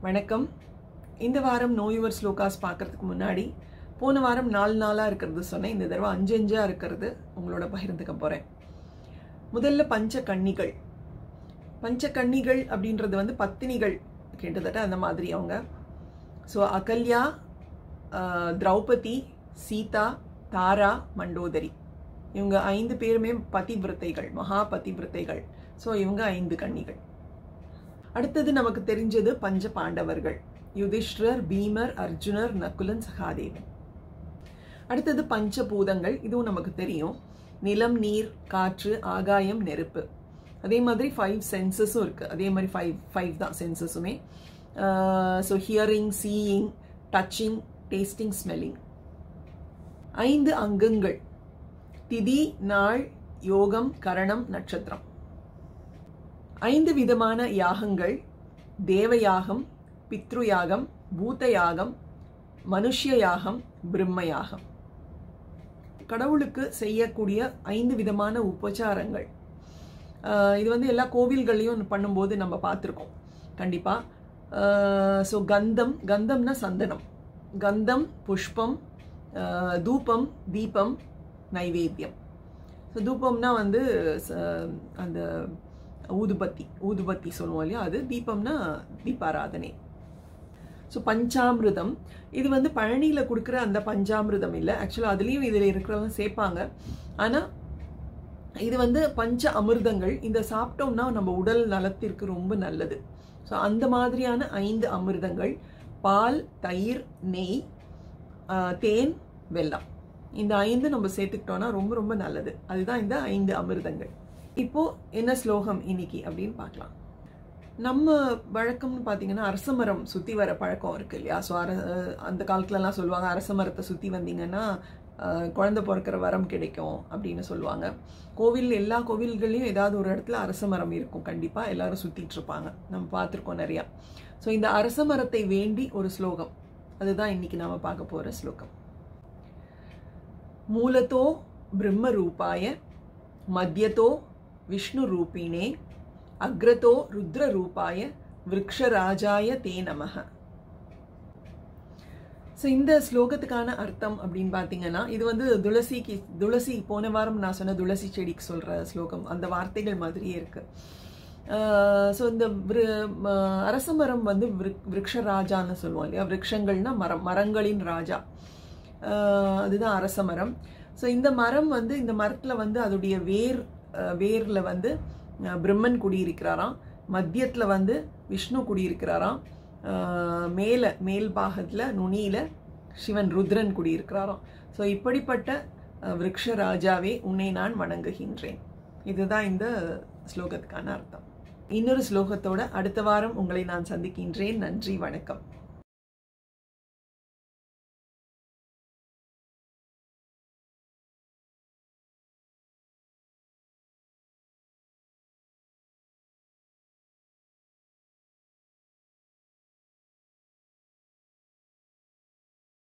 வணக்கம். இந்த வாரம் நோயுவர் ஸ்லோகாஸ் பார்க்கறதுக்கு முன்னாடி போன வாரம் நாலு நாளாக இருக்கிறது சொன்னேன். இந்த தடவை அஞ்சு அஞ்சாக இருக்கிறது உங்களோட பகிர்ந்துக்க போகிறேன் முதல்ல பஞ்ச கன்னிகள் பஞ்ச கன்னிகள் அப்படின்றது வந்து பத்தினிகள் கிட்டத்தட்ட அந்த மாதிரி அவங்க. ஸோ அகல்யா திரௌபதி சீதா தாரா மண்டோதரி இவங்க ஐந்து பேருமே பதிவிரத்தைகள் மகா பதிவிரத்தைகள். ஸோ இவங்க ஐந்து கன்னிகள். அடுத்தது நமக்கு தெரிஞ்சது பஞ்ச பாண்டவர்கள் யுதிஷ்டர் பீமர் அர்ஜுனர் நகுலன் சகாதேவன். அடுத்தது பஞ்சபூதங்கள். இதுவும் நமக்கு தெரியும். நிலம் நீர் காற்று ஆகாயம் நெருப்பு. அதே மாதிரி ஃபைவ் சென்சஸும் இருக்குது அதே மாதிரி ஃபைவ் ஃபைவ் தான் சென்சஸுமே so hearing seeing touching tasting smelling ஐந்து அங்கங்கள். திதி நாள் யோகம் கரணம் நட்சத்திரம். ஐந்து விதமான யாகங்கள். தேவயாகம் பித்ருயாகம் பூதயாகம் மனுஷ்ய யாகம் பிரம்ம யாகம் கடவுளுக்கு செய்யக்கூடிய ஐந்து விதமான உபச்சாரங்கள். Uh, இது வந்து எல்லா கோவில்கள்லையும் பண்ணும்போது நம்ம பார்த்துருக்கோம். கண்டிப்பாக ஸோ கந்தம் கந்தம்னா சந்தனம். கந்தம் புஷ்பம் தூபம் தீபம் நைவேத்தியம். ஸோ தூபம்னா வந்து ச- அந்த ஊதுபத்தி ஊதுபத்தி சொல்லுவோம் இல்லையா? அது தீபம்னா தீபாராதனை. ஸோ பஞ்சாமிர்தம். இது வந்து பழனியில் கொடுக்குற அந்த பஞ்சாமிர்தம் இல்லை. ஆக்சுவலாக அதுலேயும் இதில் இருக்கிறவங்க சேர்ப்பாங்க. ஆனால் இது வந்து பஞ்ச அமிர்தங்கள். இந்த சாப்பிட்டோம்னா நம்ம உடல் நலத்திற்கு ரொம்ப நல்லது. ஸோ அந்த மாதிரியான ஐந்து அமிர்தங்கள் பால் தயிர் நெய் தேன் வெல்லம். இந்த ஐந்து நம்ம சேர்த்துக்கிட்டோம்னா ரொம்ப ரொம்ப நல்லது. அதுதான் இந்த ஐந்து அமிர்தங்கள். இப்போ என்ன ஸ்லோகம் இன்னைக்கு அப்படின்னு பார்க்கலாம். நம்ம வழக்கம்னு பார்த்தீங்கன்னா அரச மரம் சுற்றி வர பழக்கம் இருக்கு இல்லையா? ஸோ அர அந்த காலத்துலலாம் சொல்லுவாங்க அரச மரத்தை சுற்றி வந்தீங்கன்னா குழந்தை பிறக்கிற வரம் கிடைக்கும் அப்படின்னு சொல்லுவாங்க. கோவில் எல்லா கோவில்கள்லையும் ஏதாவது ஒரு இடத்துல அரச மரம் இருக்கும். கண்டிப்பாக எல்லாரும் சுற்றிட்டு இருப்பாங்க. நம்ம பார்த்துருக்கோம் நிறையா. ஸோ இந்த அரச மரத்தை வேண்டி ஒரு ஸ்லோகம். அதுதான் இன்னைக்கு நாம பார்க்க போகிற ஸ்லோகம். மூலத்தோ பிரம்ம ரூபாய மத்தியத்தோ விஷ்ணுரூபிணே அக்ரதோ ருத்ரரூபாய விரக்ஷராஜாய தே நமக ஸோ இந்த ஸ்லோகத்துக்கான அர்த்தம் அப்படின்னு பார்த்தீங்கன்னா இது வந்து துளசிக்கு துளசி போன வாரம் நான் சொன்ன துளசி செடிக்கு சொல்கிற ஸ்லோகம். அந்த வார்த்தைகள் மாதிரியே இருக்கு. ஸோ இந்த அரச மரம் வந்து விரக்ஷ ராஜான்னு சொல்லுவோம் இல்லையா? விரக்ஷங்கள்னா மரம் மரங்களின் ராஜா. அதுதான் அரச மரம். ஸோ இந்த மரம் வந்து இந்த மரத்தில் வந்து அதோடைய வேர் வேரில் வந்து பிரம்மன் குடியிருக்கிறாராம். மத்தியத்தில் வந்து விஷ்ணு குடியிருக்கிறாராம். மேலே மேல் பாகத்தில் நுனியில் சிவன் ருத்ரன் குடியிருக்கிறாராம். ஸோ இப்படிப்பட்ட விரக்ஷ ராஜாவே உன்னை நான் வணங்குகின்றேன். இதுதான் இந்த ஸ்லோகத்துக்கான அர்த்தம். இன்னொரு ஸ்லோகத்தோட அடுத்த வாரம் உங்களை நான் சந்திக்கின்றேன். நன்றி வணக்கம்.